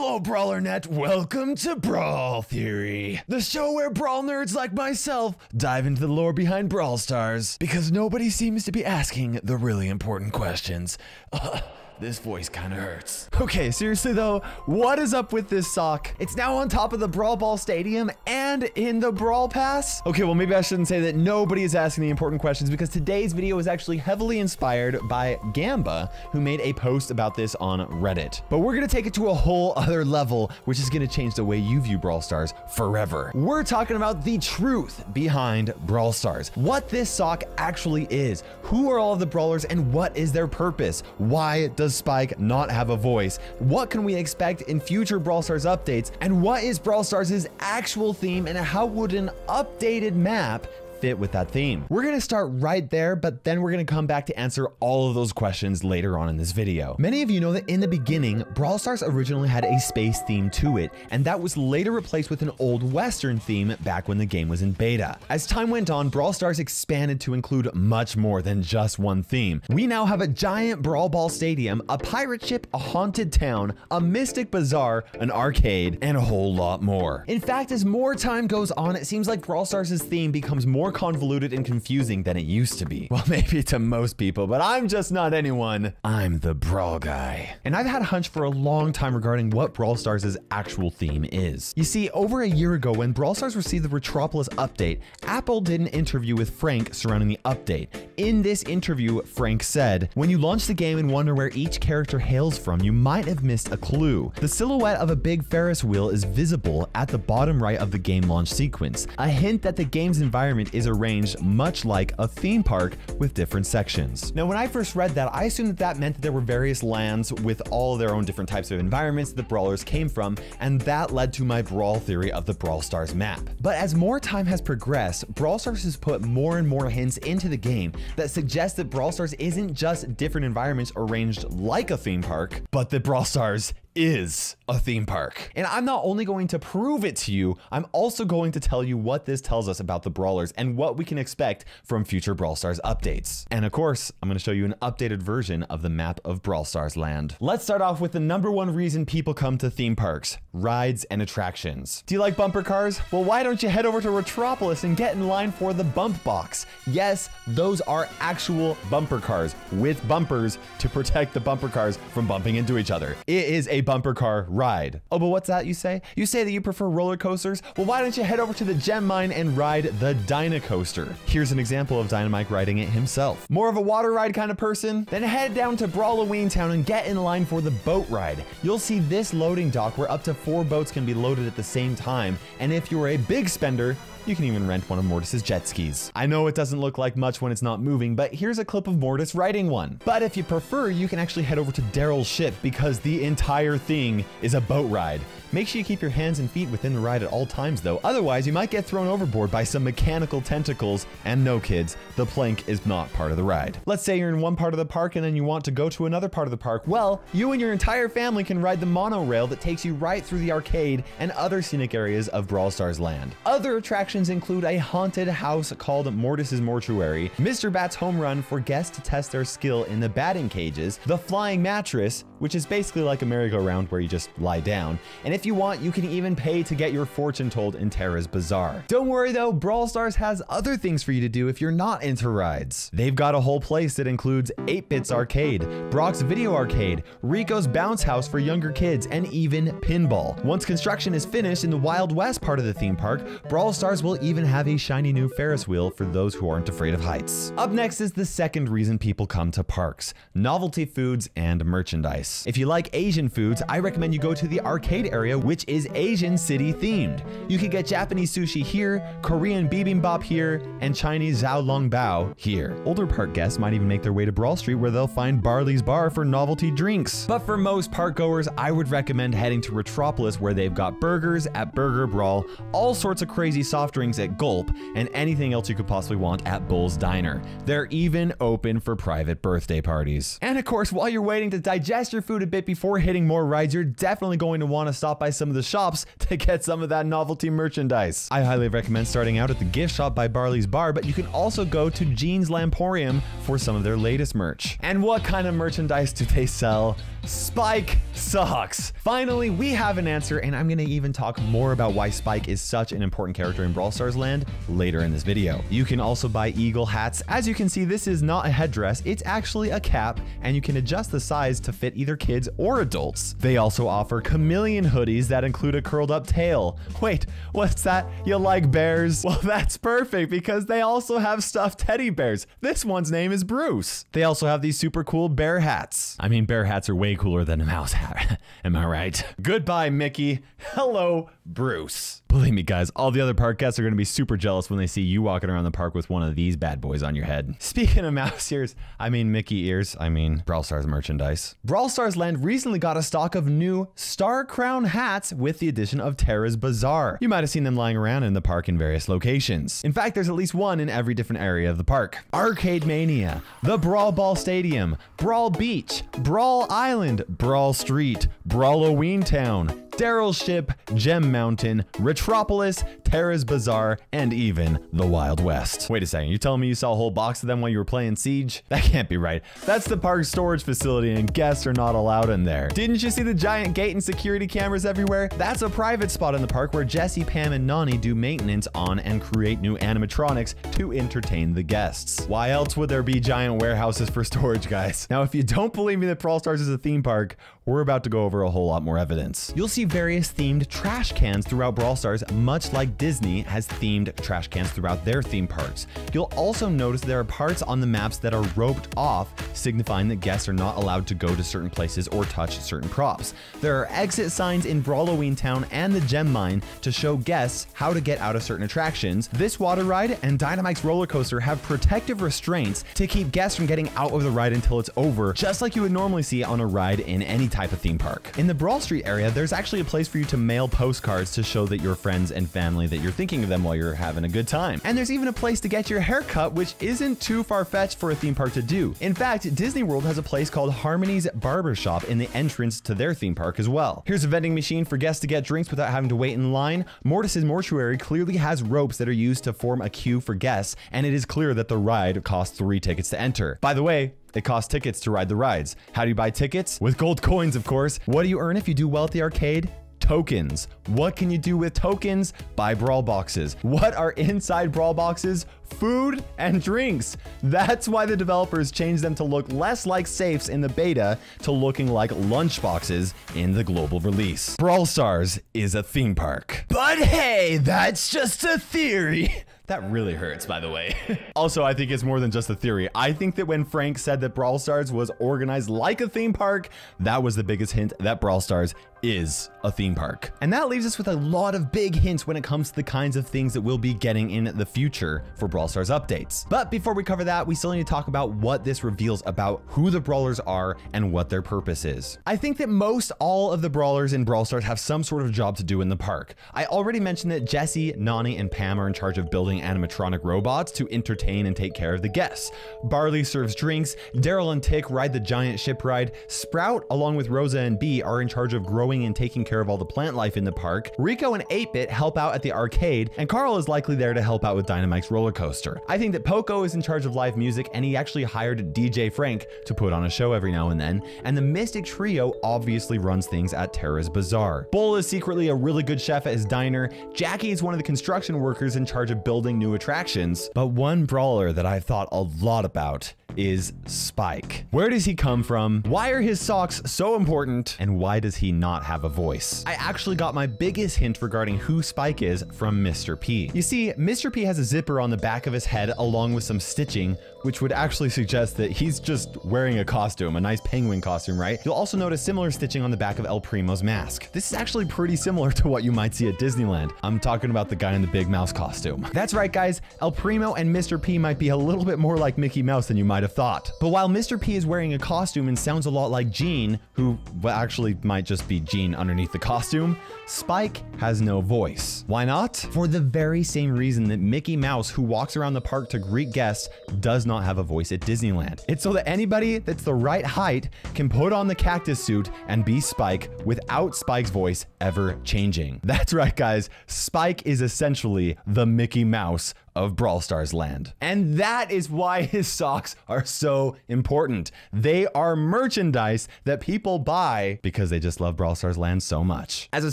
Hello, BrawlerNet. Welcome to Brawl Theory, the show where Brawl nerds like myself dive into the lore behind Brawl Stars because nobody seems to be asking the really important questions. This voice kind of hurts. Okay, seriously though, what is up with this sock? It's now on top of the Brawl Ball Stadium and in the Brawl Pass? Okay, well maybe I shouldn't say that nobody is asking the important questions because today's video is actually heavily inspired by Gamba, who made a post about this on Reddit. But we're gonna take it to a whole other level, which is gonna change the way you view Brawl Stars forever. We're talking about the truth behind Brawl Stars, what this sock actually is, who are all the brawlers and what is their purpose? Why does does Spike not have a voice? What can we expect in future Brawl Stars updates? And what is Brawl Stars' actual theme and how would an updated map fit with that theme. We're gonna start right there, but then we're gonna come back to answer all of those questions later on in this video. Many of you know that in the beginning, Brawl Stars originally had a space theme to it, and that was later replaced with an old Western theme back when the game was in beta. As time went on, Brawl Stars expanded to include much more than just one theme. We now have a giant Brawl Ball Stadium, a pirate ship, a haunted town, a mystic bazaar, an arcade, and a whole lot more. In fact, as more time goes on, it seems like Brawl Stars' theme becomes more more convoluted and confusing than it used to be. Well, maybe to most people, but I'm just not anyone. I'm the Brawl guy. And I've had a hunch for a long time regarding what Brawl Stars' actual theme is. You see, over a year ago when Brawl Stars received the Retropolis update, Apple did an interview with Frank surrounding the update. In this interview, Frank said, When you launch the game and wonder where each character hails from, you might have missed a clue. The silhouette of a big Ferris wheel is visible at the bottom right of the game launch sequence, a hint that the game's environment is arranged much like a theme park with different sections. Now, when I first read that, I assumed that that meant that there were various lands with all their own different types of environments that brawlers came from, and that led to my brawl theory of the Brawl Stars map. But as more time has progressed, Brawl Stars has put more and more hints into the game that suggest that Brawl Stars isn't just different environments arranged like a theme park, but that Brawl Stars is a theme park. And I'm not only going to prove it to you, I'm also going to tell you what this tells us about the brawlers and what we can expect from future Brawl Stars updates. And of course, I'm going to show you an updated version of the map of Brawl Stars land. Let's start off with the number one reason people come to theme parks, rides and attractions. Do you like bumper cars? Well, why don't you head over to Retropolis and get in line for the bump box? Yes, those are actual bumper cars with bumpers to protect the bumper cars from bumping into each other. It is a bumper car ride. Oh, but what's that you say? You say that you prefer roller coasters? Well, why don't you head over to the gem mine and ride the Dynacoaster? Here's an example of Dynamike riding it himself. More of a water ride kind of person? Then head down to Brawloween Town and get in line for the boat ride. You'll see this loading dock where up to four boats can be loaded at the same time. And if you're a big spender, you can even rent one of Mortis's jet skis. I know it doesn't look like much when it's not moving, but here's a clip of Mortis riding one. But if you prefer, you can actually head over to Daryl's ship because the entire thing is a boat ride. Make sure you keep your hands and feet within the ride at all times though, otherwise you might get thrown overboard by some mechanical tentacles, and no kids, the plank is not part of the ride. Let's say you're in one part of the park and then you want to go to another part of the park. Well, you and your entire family can ride the monorail that takes you right through the arcade and other scenic areas of Brawl Stars land. Other attractions include a haunted house called Mortis's Mortuary, Mr. Bat's home run for guests to test their skill in the batting cages, the flying mattress, which is basically like a merry-go-round where you just lie down, and if you want, you can even pay to get your fortune told in Tara's Bazaar. Don't worry though, Brawl Stars has other things for you to do if you're not into rides. They've got a whole place that includes 8-Bits Arcade, Brock's Video Arcade, Rico's Bounce House for younger kids, and even pinball. Once construction is finished in the Wild West part of the theme park, Brawl Stars will even have a shiny new Ferris wheel for those who aren't afraid of heights. Up next is the second reason people come to parks, novelty foods and merchandise. If you like Asian foods, I recommend you go to the arcade area which is Asian city themed. You can get Japanese sushi here, Korean bibimbap here, and Chinese xiaolongbao here. Older park guests might even make their way to Brawl Street where they'll find Barley's Bar for novelty drinks. But for most park goers, I would recommend heading to Retropolis where they've got burgers at Burger Brawl, all sorts of crazy soft drinks at Gulp, and anything else you could possibly want at Bull's Diner. They're even open for private birthday parties. And of course, while you're waiting to digest your food a bit before hitting more rides, you're definitely going to want to stop by some of the shops to get some of that novelty merchandise. I highly recommend starting out at the gift shop by Barley's Bar, but you can also go to Gene's Lamporium for some of their latest merch. And what kind of merchandise do they sell? Spike socks. Finally, we have an answer, and I'm going to even talk more about why Spike is such an important character in Brawl Stars land later in this video. You can also buy eagle hats. As you can see, this is not a headdress, it's actually a cap, and you can adjust the size to fit either kids or adults. They also offer chameleon hoodies that include a curled up tail. Wait, what's that? You like bears? Well, that's perfect because they also have stuffed teddy bears. This one's name is Bruce. They also have these super cool bear hats. I mean, bear hats are way cooler than a mouse hat. Am I right? Goodbye, Mickey. Hello, Bruce. Believe me, guys, all the other park guests are going to be super jealous when they see you walking around the park with one of these bad boys on your head. Speaking of mouse ears, I mean Mickey ears, I mean Brawl Stars merchandise. Brawl Stars Land recently got a stock of new Star Crown hats with the addition of Tara's Bazaar. You might have seen them lying around in the park in various locations. In fact, there's at least one in every different area of the park. Arcade Mania, the Brawl Ball Stadium, Brawl Beach, Brawl Island, Brawl Street, Brawloween Town, Daryl's Ship, Gem Mountain, Retropolis, Tara's Bazaar, and even the Wild West. Wait a second, you telling me you saw a whole box of them while you were playing Siege? That can't be right. That's the park's storage facility and guests are not allowed in there. Didn't you see the giant gate and security cameras everywhere? That's a private spot in the park where Jesse, Pam, and Nani do maintenance on and create new animatronics to entertain the guests. Why else would there be giant warehouses for storage, guys? Now, if you don't believe me that Brawl Stars is a theme park, we're about to go over a whole lot more evidence. You'll see various themed trash cans throughout Brawl Stars, much like Disney has themed trash cans throughout their theme parks. You'll also notice there are parts on the maps that are roped off, signifying that guests are not allowed to go to certain places or touch certain props. There are exit signs in Brawloween Town and the Gem Mine to show guests how to get out of certain attractions. This water ride and Dynamike's roller coaster have protective restraints to keep guests from getting out of the ride until it's over, just like you would normally see on a ride in any type of theme park. In the Brawl Street area, there's actually a place for you to mail postcards to show that your friends and family that you're thinking of them while you're having a good time. And there's even a place to get your hair cut, which isn't too far-fetched for a theme park to do. In fact, Disney World has a place called Harmony's Barbershop in the entrance to their theme park as well. Here's a vending machine for guests to get drinks without having to wait in line. Mortis's Mortuary clearly has ropes that are used to form a queue for guests, and it is clear that the ride costs three tickets to enter. By the way, it costs tickets to ride the rides. How do you buy tickets? With gold coins, of course. What do you earn if you do well at the arcade? Tokens. What can you do with tokens? Buy brawl boxes. What are inside brawl boxes? Food and drinks. That's why the developers changed them to look less like safes in the beta to looking like lunch boxes in the global release. Brawl Stars is a theme park. But hey, that's just a theory. That really hurts, by the way. also, I think it's more than just a theory. I think that when Frank said that Brawl Stars was organized like a theme park, that was the biggest hint that Brawl Stars is a theme park. And that leaves us with a lot of big hints when it comes to the kinds of things that we'll be getting in the future for Brawl Stars updates. But before we cover that, we still need to talk about what this reveals about who the brawlers are and what their purpose is. I think that most all of the brawlers in Brawl Stars have some sort of job to do in the park. I already mentioned that Jesse, Nani, and Pam are in charge of building animatronic robots to entertain and take care of the guests. Barley serves drinks, Daryl and Tick ride the giant ship ride, Sprout, along with Rosa and Bea, are in charge of growing and taking care of all the plant life in the park. Rico and 8-Bit help out at the arcade, and Carl is likely there to help out with Dynamike's roller coaster. I think that Poco is in charge of live music, and he actually hired DJ Frank to put on a show every now and then, and the Mystic Trio obviously runs things at Tara's Bazaar. Bull is secretly a really good chef at his diner, Jacky is one of the construction workers in charge of building new attractions, but one brawler that I've thought a lot about is Spike. Where does he come from? Why are his socks so important? And why does he not have a voice? I actually got my biggest hint regarding who Spike is from Mr. P. You see, Mr. P has a zipper on the back of his head along with some stitching, which would actually suggest that he's just wearing a costume, a nice penguin costume, right? You'll also notice similar stitching on the back of El Primo's mask. This is actually pretty similar to what you might see at Disneyland. I'm talking about the guy in the big mouse costume. That's right, guys. El Primo and Mr. P might be a little bit more like Mickey Mouse than you might have thought. But while Mr. P is wearing a costume and sounds a lot like Gene, who actually might just be Gene underneath the costume, Spike has no voice. Why not? For the very same reason that Mickey Mouse, who walks around the park to greet guests, does not have a voice at Disneyland. It's so that anybody that's the right height can put on the cactus suit and be Spike without Spike's voice ever changing. That's right, guys. Spike is essentially the Mickey Mouse of Brawl Stars land. And that is why his socks are so important. They are merchandise that people buy because they just love Brawl Stars land so much. As a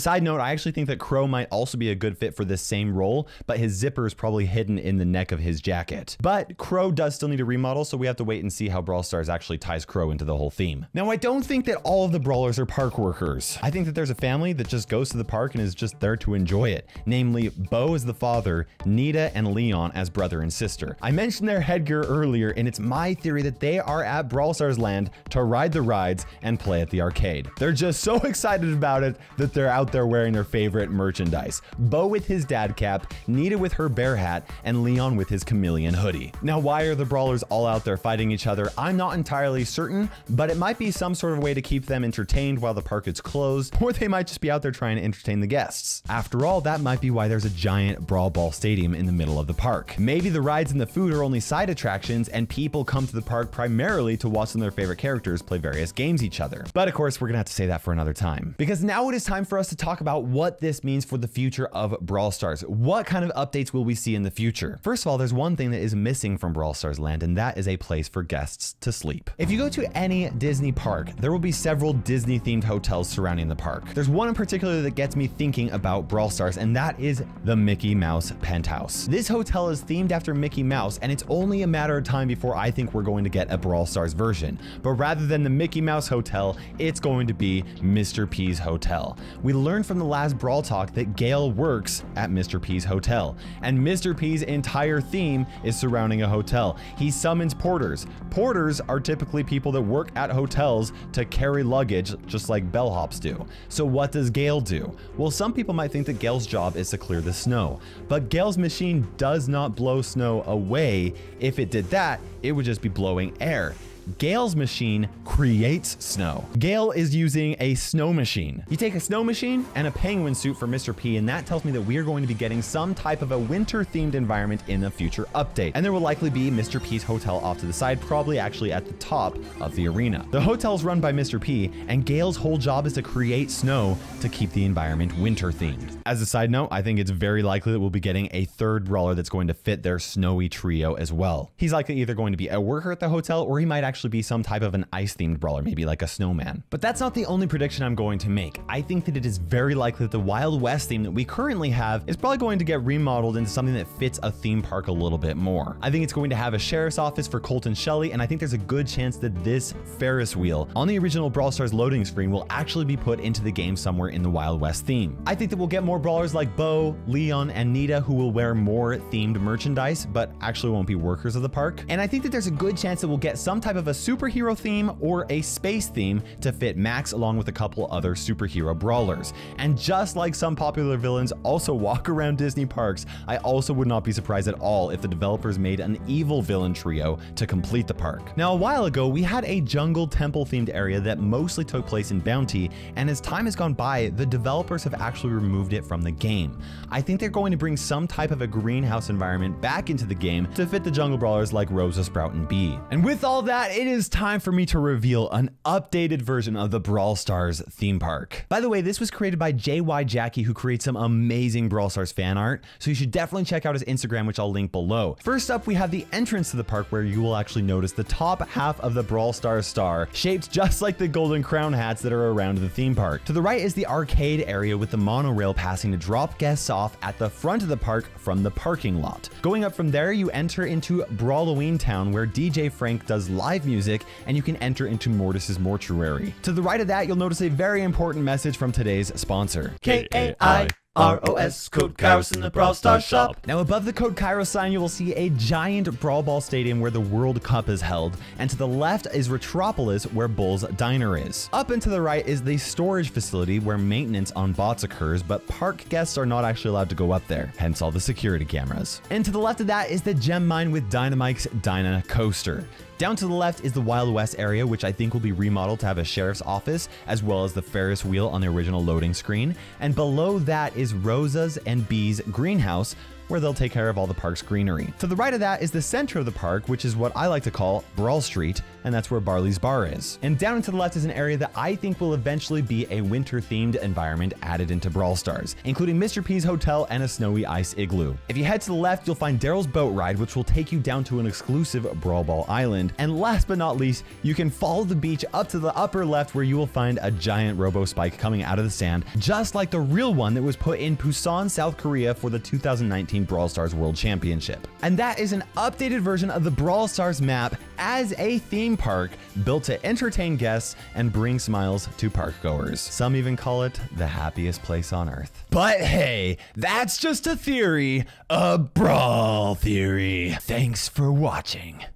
side note, I actually think that Crow might also be a good fit for this same role, but his zipper is probably hidden in the neck of his jacket. But Crow does still need a remodel, so we have to wait and see how Brawl Stars actually ties Crow into the whole theme. Now, I don't think that all of the brawlers are park workers. I think that there's a family that just goes to the park and is just there to enjoy it. Namely, Bo is the father, Nita and Leon Leon as brother and sister. I mentioned their headgear earlier, and it's my theory that they are at Brawl Stars Land to ride the rides and play at the arcade. They're just so excited about it that they're out there wearing their favorite merchandise. Bo with his dad cap, Nita with her bear hat, and Leon with his chameleon hoodie. Now, why are the brawlers all out there fighting each other? I'm not entirely certain, but it might be some sort of way to keep them entertained while the park is closed, or they might just be out there trying to entertain the guests. After all, that might be why there's a giant Brawl Ball stadium in the middle of the park. Maybe the rides and the food are only side attractions and people come to the park primarily to watch some of their favorite characters play various games each other. But of course, we're gonna have to say that for another time. Because now it is time for us to talk about what this means for the future of Brawl Stars. What kind of updates will we see in the future? First of all, there's one thing that is missing from Brawl Stars Land, and that is a place for guests to sleep. If you go to any Disney park, there will be several Disney themed hotels surrounding the park. There's one in particular that gets me thinking about Brawl Stars, and that is the Mickey Mouse Penthouse. This hotel hotel is themed after Mickey Mouse, and it's only a matter of time before I think we're going to get a Brawl Stars version. But rather than the Mickey Mouse Hotel, it's going to be Mr. P's Hotel. We learned from the last Brawl Talk that Gale works at Mr. P's Hotel, and Mr. P's entire theme is surrounding a hotel. He summons porters. Porters are typically people that work at hotels to carry luggage, just like bellhops do. So what does Gale do? Well, some people might think that Gale's job is to clear the snow, but Gale's machine does not blow snow away. If it did that, it would just be blowing air. Gale's machine creates snow. Gale is using a snow machine. You take a snow machine and a penguin suit for Mr. P, and that tells me that we are going to be getting some type of a winter themed environment in a future update. And there will likely be Mr. P's hotel off to the side, probably actually at the top of the arena. The hotel is run by Mr. P, and Gale's whole job is to create snow to keep the environment winter themed. As a side note, I think it's very likely that we'll be getting a third brawler that's going to fit their snowy trio as well. He's likely either going to be a worker at the hotel or he might actually actually be some type of an ice themed brawler, maybe like a snowman. But that's not the only prediction I'm going to make. I think that it is very likely that the Wild West theme that we currently have is probably going to get remodeled into something that fits a theme park a little bit more. I think it's going to have a sheriff's office for Colt and and I think there's a good chance that this Ferris wheel on the original Brawl Stars loading screen will actually be put into the game somewhere in the Wild West theme. I think that we'll get more brawlers like Bo, Leon, and Nita who will wear more themed merchandise, but actually won't be workers of the park. And I think that there's a good chance that we'll get some type of of a superhero theme or a space theme to fit Max along with a couple other superhero brawlers. And just like some popular villains also walk around Disney parks, I also would not be surprised at all if the developers made an evil villain trio to complete the park. Now, a while ago, we had a jungle temple themed area that mostly took place in Bounty, and as time has gone by, the developers have actually removed it from the game. I think they're going to bring some type of a greenhouse environment back into the game to fit the jungle brawlers like Rosa, Sprout, and Bea. And with all that, it is time for me to reveal an updated version of the Brawl Stars theme park. By the way, this was created by JY Jacky, who creates some amazing Brawl Stars fan art, so you should definitely check out his Instagram, which I'll link below. First up, we have the entrance to the park where you will actually notice the top half of the Brawl Stars star, shaped just like the golden crown hats that are around the theme park. To the right is the arcade area with the monorail passing to drop guests off at the front of the park from the parking lot. Going up from there, you enter into Brawloween Town where DJ Frank does live music and you can enter into Mortis's mortuary. To the right of that, you'll notice a very important message from today's sponsor. K-A-I. ROS Code Kairos in the Brawl Stars shop. Now, above the Code Kairos sign, you will see a giant Brawl Ball stadium where the World Cup is held, and to the left is Retropolis, where Bull's Diner is. Up and to the right is the storage facility where maintenance on bots occurs, but park guests are not actually allowed to go up there, hence all the security cameras. And to the left of that is the gem mine with Dynamike's Dyna Coaster. Down to the left is the Wild West area, which I think will be remodeled to have a sheriff's office, as well as the Ferris wheel on the original loading screen. And below that is Rosa's and Bea's greenhouse, where they'll take care of all the park's greenery. To the right of that is the center of the park, which is what I like to call Brawl Street, and that's where Barley's Bar is. And down to the left is an area that I think will eventually be a winter themed environment added into Brawl Stars, including Mr. P's Hotel and a snowy ice igloo. If you head to the left, you'll find Daryl's boat ride, which will take you down to an exclusive Brawl Ball Island. And last but not least, you can follow the beach up to the upper left where you will find a giant Robo Spike coming out of the sand, just like the real one that was put in Busan, South Korea for the 2019 Brawl Stars World Championship. And that is an updated version of the Brawl Stars map as a theme park built to entertain guests and bring smiles to park goers. Some even call it the happiest place on earth. But hey, that's just a theory, a brawl theory. Thanks for watching.